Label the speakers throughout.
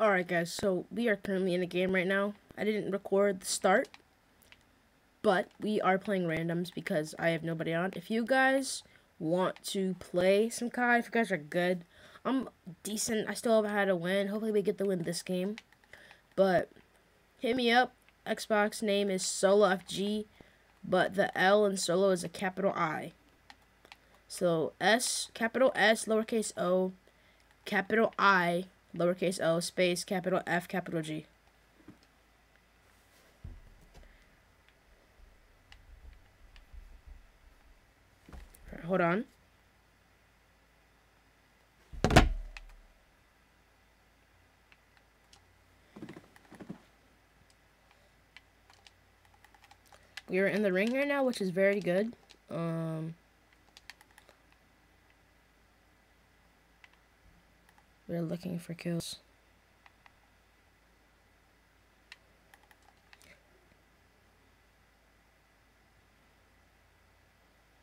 Speaker 1: Alright guys, so we are currently in a game right now. I didn't record the start, but we are playing randoms because I have nobody on. If you guys want to play some COD, if you guys are good, I'm decent. I still haven't had a win. Hopefully we get the win this game. But hit me up. Xbox name is SoloFG, but the L in solo is a capital I. So S, capital S, lowercase o, capital I, lowercase o, space, capital F, capital G. Hold on. We are in the ring right now, which is very good. Um, we're looking for kills.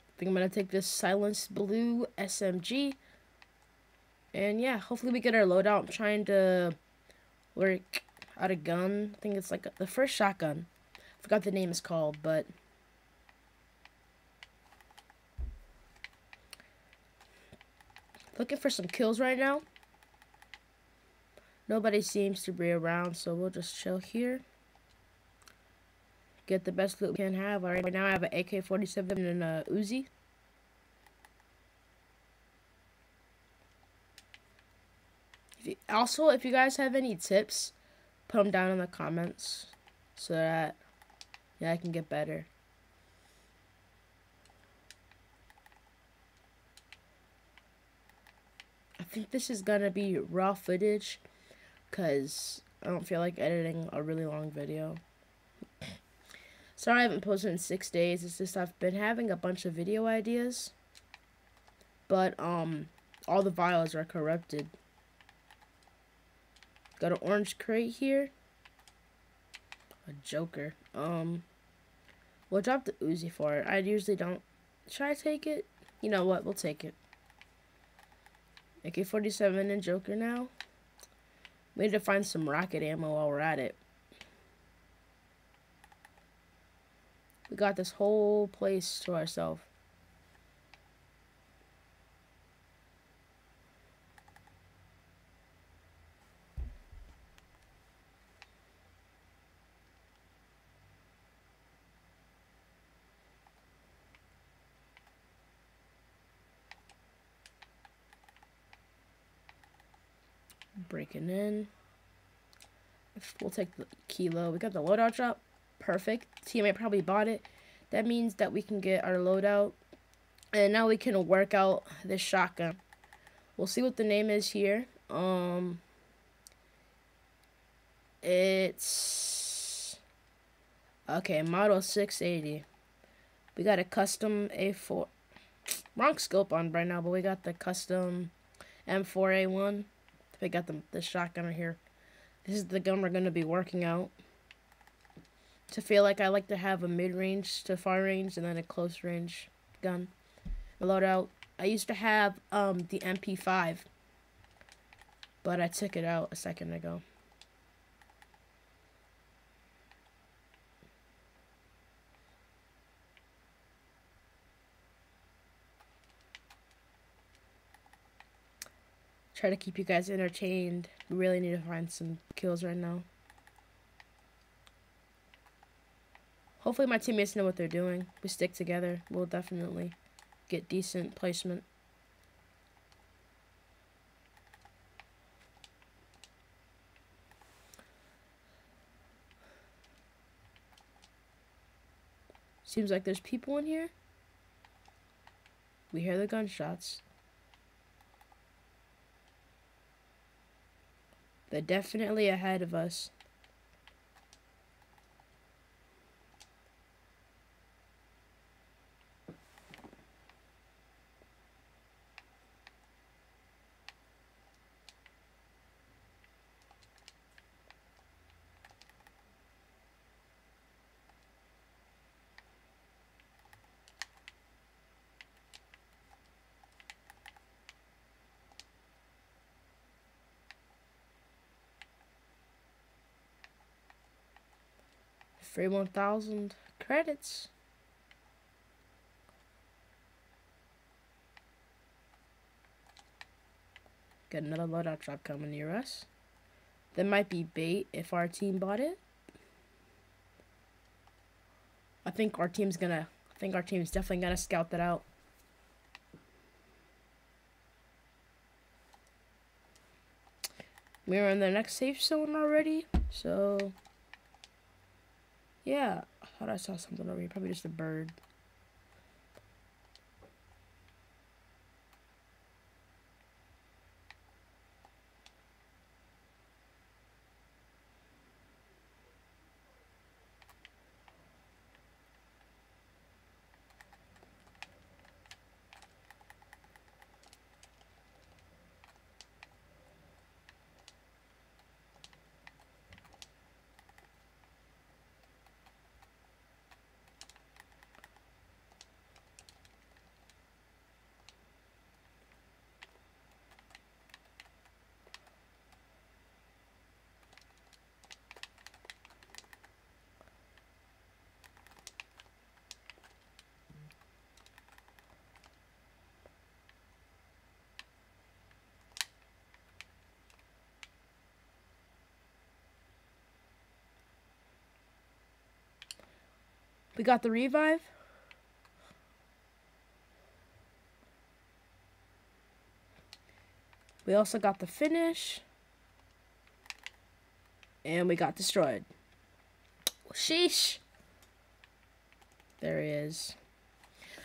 Speaker 1: I think I'm going to take this Silence Blue SMG. And yeah, hopefully we get our loadout. I'm trying to work out a gun. I think it's like the first shotgun. Forgot the name is called, but looking for some kills right now. Nobody seems to be around, so we'll just chill here. Get the best loot we can have. All right, now I have an AK-47 and a Uzi. also, if you guys have any tips, put them down in the comments so that yeah, I can get better. I think this is gonna be raw footage because I don't feel like editing a really long video. Sorry I haven't posted in six days. It's just I've been having a bunch of video ideas. But, um, all the files are corrupted. Got an orange crate here. A joker. Um, we'll drop the Uzi for it. I usually don't. Should I take it? You know what? We'll take it. AK-47 and Joker now. We need to find some rocket ammo while we're at it. We got this whole place to ourselves. Breaking in. We'll take the kilo. We got the loadout drop. Perfect. Teammate probably bought it. That means that we can get our loadout. And now we can work out this shotgun. We'll see what the name is here. Um, It's... Okay, model 680. We got a custom A4. Wrong scope on right now, but we got the custom M4A1. I got the, the shotgun right here. This is the gun we're going to be working out. To feel like I like to have a mid-range to far range and then a close range gun. Loadout. I used to have um, the MP5. But I took it out a second ago. Try to keep you guys entertained. We really need to find some kills right now. Hopefully my teammates know what they're doing. We stick together. We'll definitely get decent placement. Seems like there's people in here. We hear the gunshots. They're definitely ahead of us. Free 1,000 credits. Got another loadout drop coming near us. That might be bait if our team bought it. I think our team's gonna, I think our team's definitely gonna scout that out. We're in the next safe zone already, so yeah. I thought I saw something over here, probably just a bird. We got the revive. We also got the finish. And we got destroyed. Sheesh. There he is.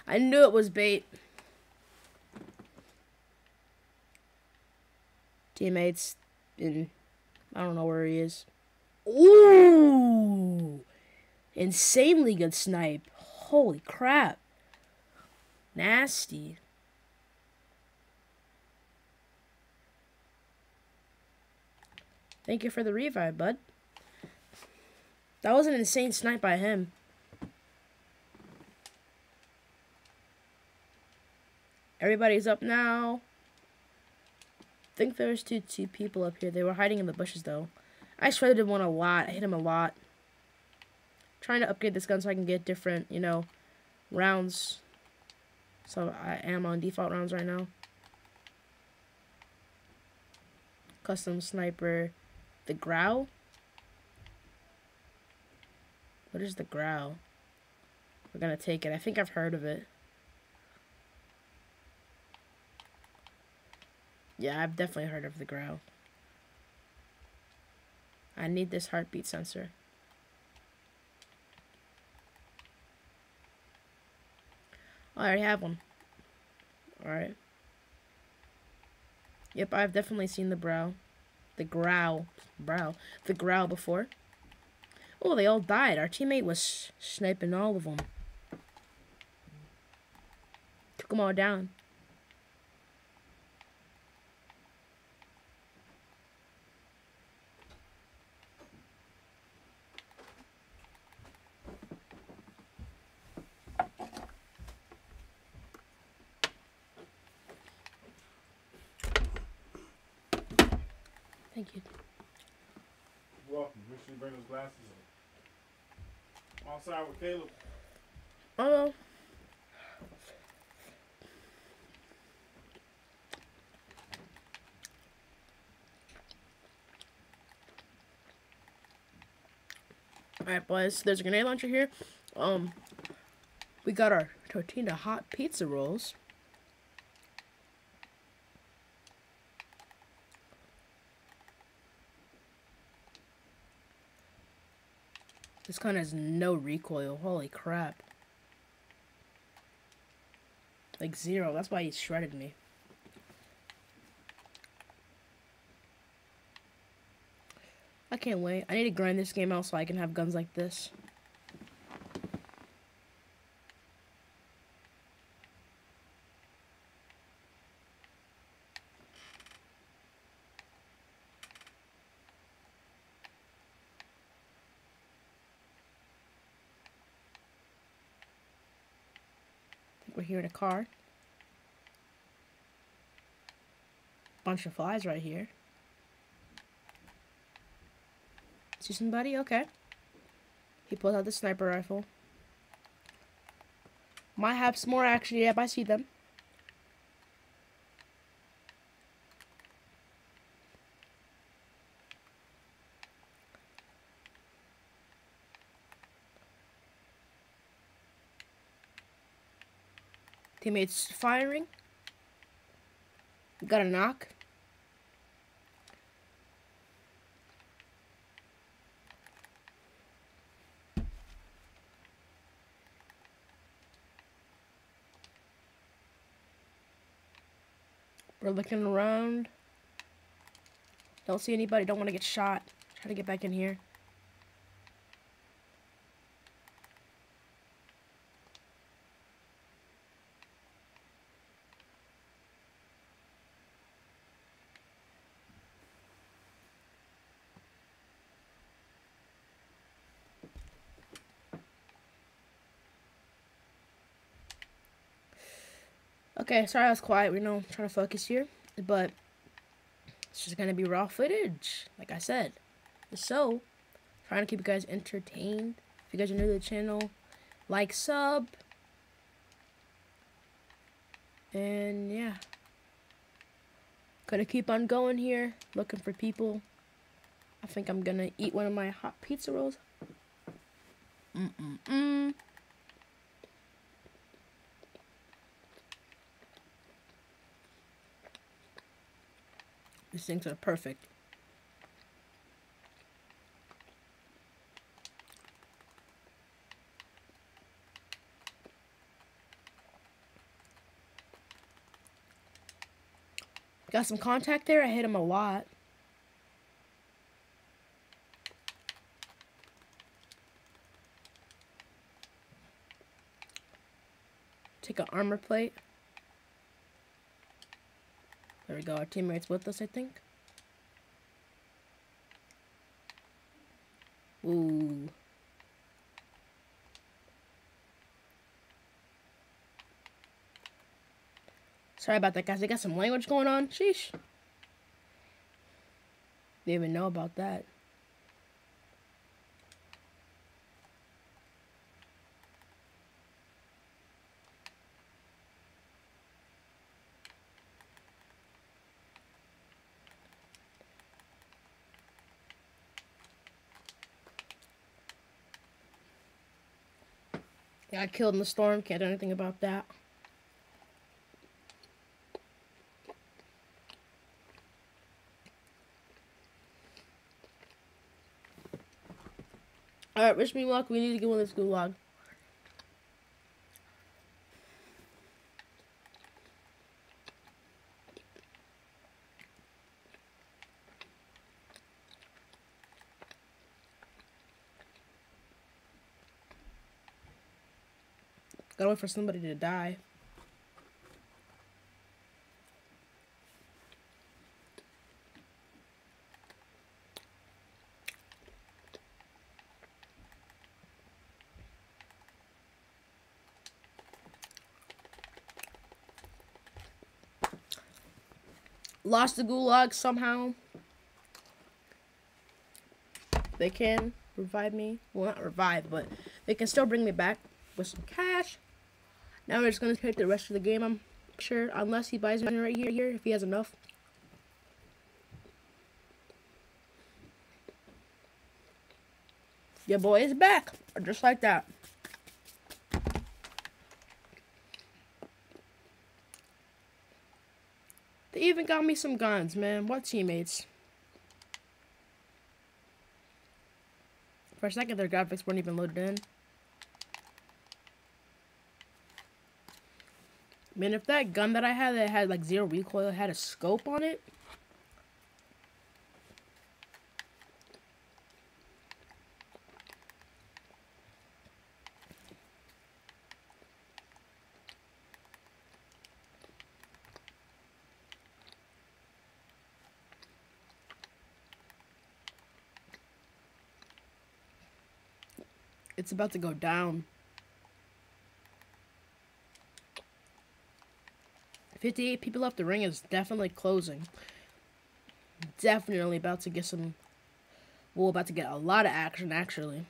Speaker 1: I knew it was bait. Teammates in I don't know where he is. Ooh. Insanely good snipe. Holy crap. Nasty. Thank you for the revive, bud. That was an insane snipe by him. Everybody's up now. I think there's two two people up here. They were hiding in the bushes though. I shredded one a lot. I hit him a lot trying to upgrade this gun so I can get different, you know, rounds. So I am on default rounds right now. Custom sniper. The growl. What is the growl? We're gonna take it. I think I've heard of it. Yeah, I've definitely heard of the growl. I need this heartbeat sensor. I already have one. Alright. Yep, I've definitely seen the brow. The growl. Brow. The growl before. Oh, they all died. Our teammate was sniping all of them. Took them all down. Thank you.
Speaker 2: Welcome. Make sure you bring those glasses Outside with Caleb.
Speaker 1: Oh. Alright, boys. There's a grenade launcher here. Um, we got our tortilla hot pizza rolls. Gun has no recoil. Holy crap. Like zero. That's why he shredded me. I can't wait. I need to grind this game out so I can have guns like this. We're here in a car. Bunch of flies right here. See somebody? Okay. He pulls out the sniper rifle. Might have some more action. Yep, I see them. Teammates firing. Got a knock. We're looking around. Don't see anybody. Don't want to get shot. Try to get back in here. Okay, sorry I was quiet. We know I'm trying to focus here, but it's just gonna be raw footage, like I said. So, trying to keep you guys entertained. If you guys are new to the channel, like, sub, and yeah, gonna keep on going here, looking for people. I think I'm gonna eat one of my hot pizza rolls. Mm These things are perfect. Got some contact there. I hit him a lot. Take an armor plate. We go, our teammates with us, I think. Ooh. Sorry about that, guys. They got some language going on. Sheesh. Didn't even know about that. Got killed in the storm. Can't do anything about that. Alright, wish me luck. We need to get one of this gulag. For somebody to die. Lost the gulag somehow. They can revive me. Well, not revive, but they can still bring me back with some cash. Now we're just going to take the rest of the game, I'm sure. Unless he buys me right here, here, if he has enough. Your boy is back. Just like that. They even got me some guns, man. What teammates? For a second, their graphics weren't even loaded in. Man, if that gun that I had that had like zero recoil had a scope on it. It's about to go down. 58 people left. The ring is definitely closing. Definitely about to get some... Well, about to get a lot of action, actually.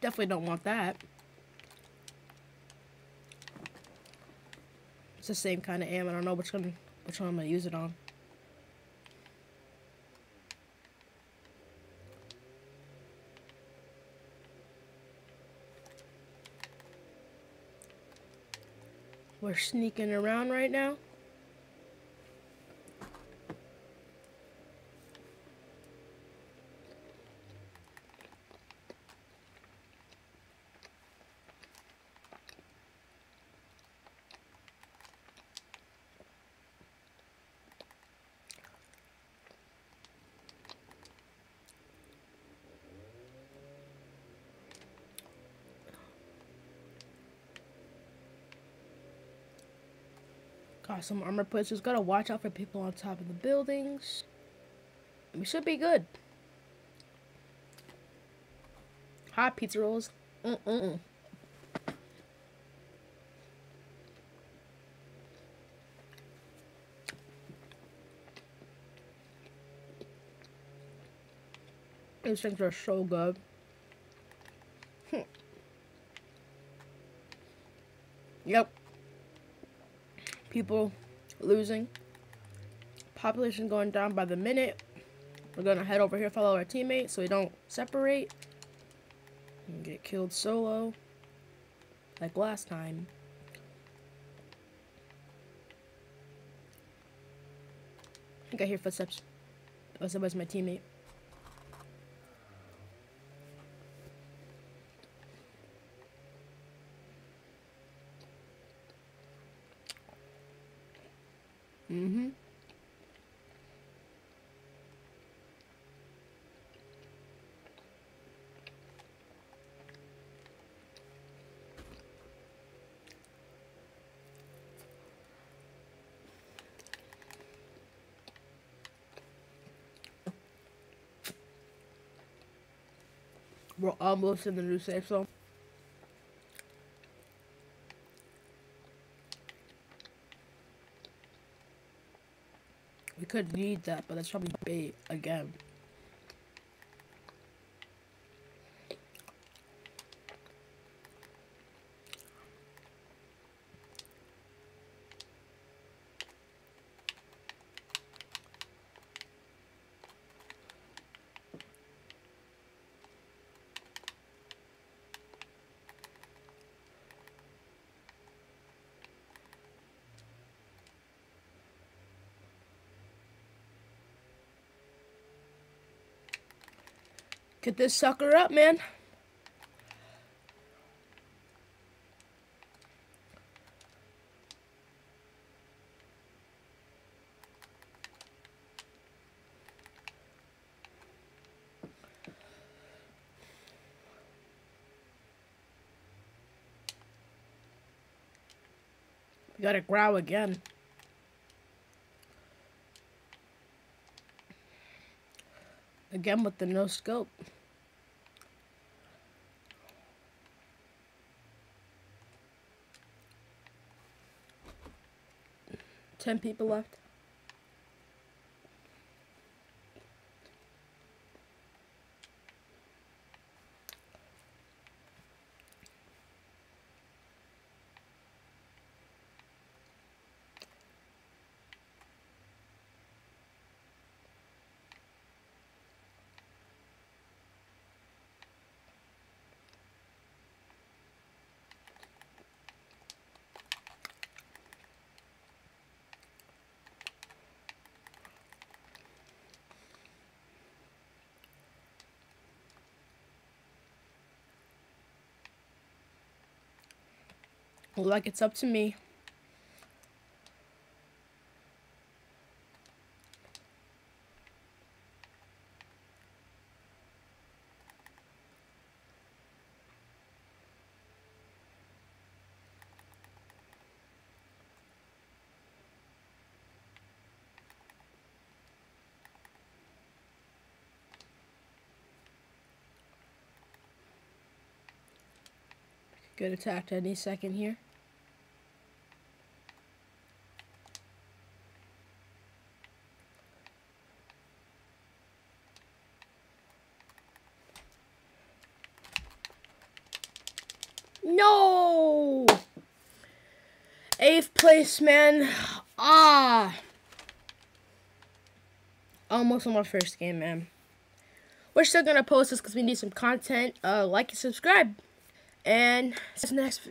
Speaker 1: Definitely don't want that. It's the same kind of aim. I don't know which one which one I'm gonna use it on. We're sneaking around right now. Got some armor plates. Just gotta watch out for people on top of the buildings. We should be good. Hot pizza rolls. Mm-mm. These things are so good. Hmm. Yep people losing. Population going down by the minute. We're gonna head over here, follow our teammates so we don't separate. And get killed solo. Like last time. I think I hear footsteps. Oh, somebody's my teammate. Mm-hmm. We're almost in the new safe zone. We could need that, but that's probably bait again. Get this sucker up, man. We gotta growl again. Again with the no scope. Ten people left. Like it's up to me. Good attacked any second here. No! Man. Ah. Almost on my first game, man. We're still gonna post this because we need some content. Uh, like and subscribe. And see you next